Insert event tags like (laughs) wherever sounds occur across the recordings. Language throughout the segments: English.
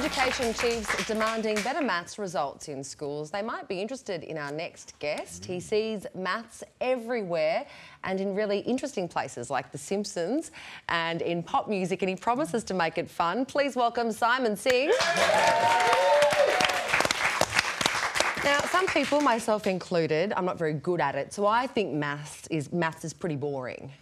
Education chiefs demanding better maths results in schools. They might be interested in our next guest. He sees maths everywhere and in really interesting places like The Simpsons and in pop music, and he promises to make it fun. Please welcome Simon Singh. Now, some people, myself included, I'm not very good at it, so I think maths is maths is pretty boring.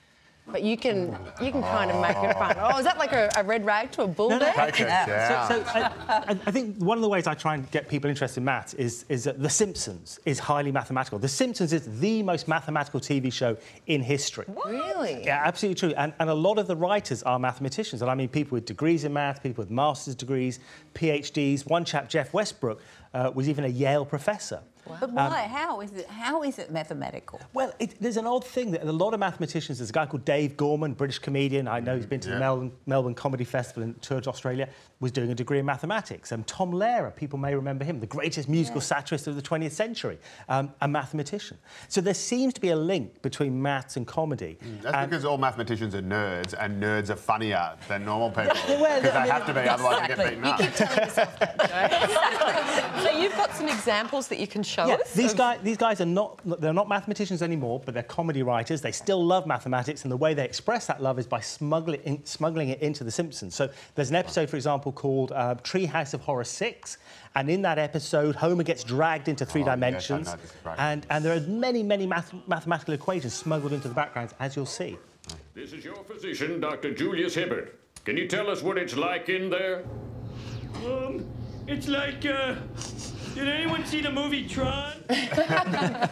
But you can you can kind of make it fun. Oh, is that like a, a red rag to a bull No, no, there? actually, Yeah. So, so I, I- I think one of the ways I try and get people interested in maths is, is that The Simpsons is highly mathematical. The Simpsons is the most mathematical TV show in history. Really? Yeah, absolutely true. And, and a lot of the writers are mathematicians. And I mean people with degrees in math, people with master's degrees, PhDs. One chap, Jeff Westbrook, uh, was even a Yale professor. But why? Um, how is it? How is it mathematical? Well, it, there's an odd thing that a lot of mathematicians. There's a guy called Dave Gorman, British comedian. I know he's mm, been to the. Melbourne, Melbourne Comedy Festival and toured Australia. Was doing a degree in mathematics. And Tom Lehrer, people may remember him, the greatest musical satirist of the 20th century, um, a mathematician. So there seems to be a link between maths and comedy. Mm, that's And- because all mathematicians are nerds, and nerds are funnier than normal people. Because (laughs) Well, they I mean, have to be, otherwise they get beaten up. (laughs) So you've got some examples that you can show Yeah, these of- guys, these guys are not, they're not mathematicians anymore, but they're comedy writers. They still love mathematics, and the way they express that love is by smuggling, in, smuggling it into The Simpsons. So there's an episode, for example, called uh, Treehouse of Horror 6, and in that episode, Homer gets dragged into three Oh, dimensions, know, this is great. and, and there are many, many math, mathematical equations smuggled into the background, as you'll see. This is your physician, Dr. Julius Hibbert. Can you tell us what it's like in there? Um, it's like, uh, did anyone see the movie Tron? (laughs)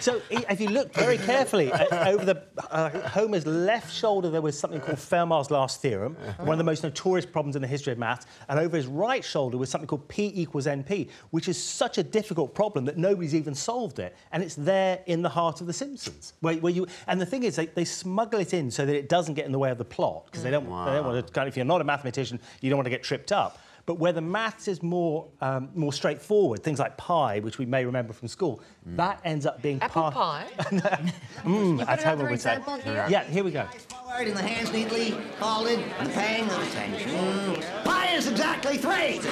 So if you look very carefully uh, over the uh, Homer's left shoulder, there was something called Fermat's last theorem, one of the most notorious problems in the history of maths. And over his right shoulder was something called P equals NP, which is such a difficult problem that nobody's even solved it. And it's there in the heart of The Simpsons. Where, where you and the thing is, they, they smuggle it in so that it doesn't get in the way of the plot because they don't. They don't want to. Kind of, if you're not a mathematician, you don't want to get tripped up. But where the maths is more um, more straightforward, things like pi, which we may remember from school, that ends up being Apple part. pie. (laughs) Mm, that's how another we would say. example here? Yeah, here we go. Forward and the hands neatly folded and paying of attention. Pi is exactly three. (laughs)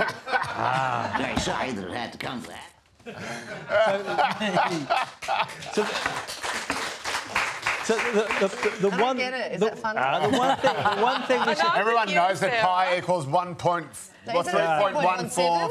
ah. Very sorry that it had to come to that. (laughs) So the, the, the, the I don't one. get it. Is the, that funny? ah, the one thing. The one thing (laughs) we should. Everyone knows that pi equals 1. Point, what, Is it 3.14?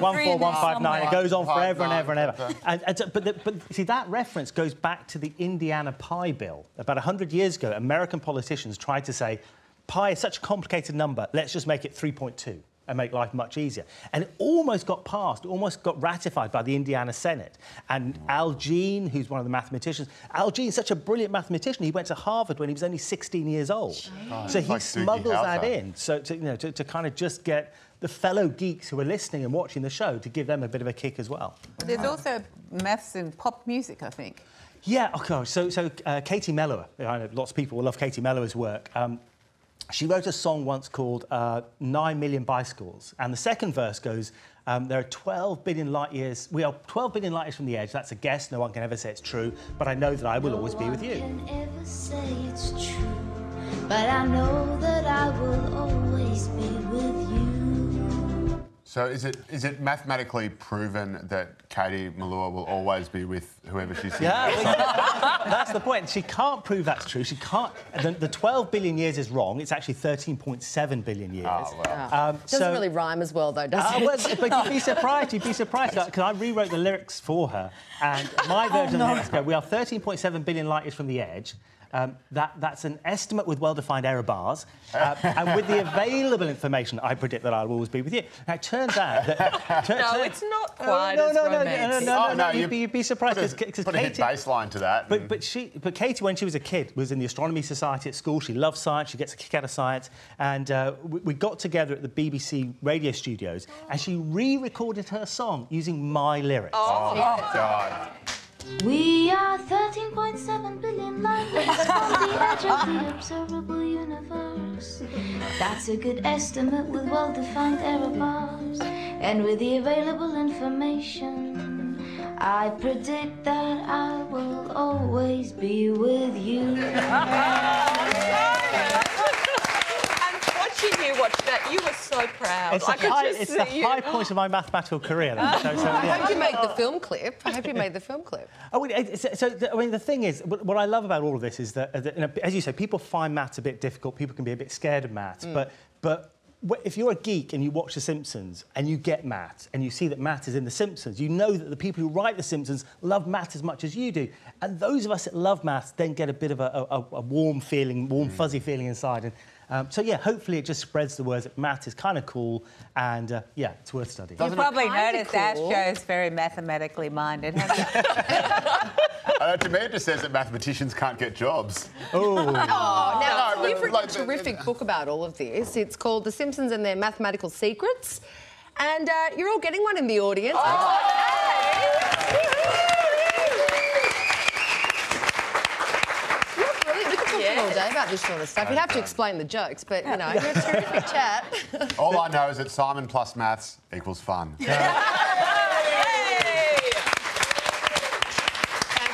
3.14159. It goes on forever and ever and ever. And, and so, but, the, but see, that reference goes back to the Indiana Pi Bill. About 100 years ago, American politicians tried to say, pi is such a complicated number, let's just make it 3.2 and make life much easier. And it almost got passed, almost got ratified by the Indiana Senate. And Al Jean, who's one of the mathematicians, Al Jean's such a brilliant mathematician, he went to Harvard when he was only 16 years old. so he like Doogie smuggles that Howser. in so to, you know, to, to kind of just get the fellow geeks who are listening and watching the show to give them a bit of a kick as well. There's also maths in pop music, I think. Yeah, okay. So, so uh, Katie Melua, I know lots of people will love Katie Melua's work. Um, she wrote a song once called uh, Nine Million Bicycles. And the second verse goes, um, There are 12 billion light years, we are 12 billion light years from the edge. That's a guess, no one can ever say it's true. But I know that I will always be with you. can ever say it's true, but I know that I will always be with you. So is it is it mathematically proven that Katie Melua will always be with whoever she sees? Yeah, well, that's the point. She can't prove that's true. She can't. The, the 12 billion years is wrong. It's actually 13.7 billion years. Oh, well. Um, Doesn't so- really rhyme as well, though, does Ah, it? well, but you'd be surprised. You'd be surprised because I rewrote the lyrics for her, and my version of the lyrics go: "We are 13.7 billion light years from the edge." Um, that, that's an estimate with well-defined error bars, (laughs) uh, and with the available information, I predict that I will always be with you. Now, it turns out that (laughs) turn- No, turn- it's not Oh, quite no, as no, no, no, no, no, no, Oh, no, no, You'd, you be, you'd be surprised Put a, because put a hit Katie. baseline to that. But, and- but she, but Katie, when she was a kid, was in the astronomy society at school. She loves science. She gets a kick out of science. And uh, we, we got together at the BBC radio studios, and she re-recorded her song using my lyrics. oh, God. We are 13.7 billion light years (laughs) from the edge of the observable universe. That's a good estimate with well defined error bars. And with the available information, I predict that I will always be with you. (laughs) And watching you watch that, you were proud. It's, I the high, it's the you. high point of my mathematical career. then. So, so, I hope you made the film clip. I hope you made the film clip. (laughs) Oh, it's- so, the- I mean, the thing is, what what I love about all of this is that, uh, that, you know, as you say, people find maths a bit difficult. People can be a bit scared of maths. But, but if you're a geek and you watch The Simpsons and you get maths and you see that maths is in The Simpsons, you know that the people who write The Simpsons love maths as much as you do. And those of us that love maths then get a bit of a, a, a warm feeling, warm, fuzzy feeling inside. And, um, so, yeah, hopefully it just spreads the word that math is kind of cool and, uh, yeah, it's worth studying. You've probably Kinda noticed our cool. show's very mathematically minded, haven't? Uh, to me, it (laughs) just says that mathematicians can't get jobs. (laughs) Oh, now No, you've written like a the- terrific book about all of this. It's called The Simpsons and Their Mathematical Secrets. And uh, you're all getting one in the audience. You're brilliant. We could talk to you all day about this sort of stuff. You'd have to explain the jokes, but you know, you're a terrific (laughs) chat. All I know is that Simon plus maths equals fun. (laughs) Thank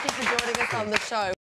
you for joining us on the show.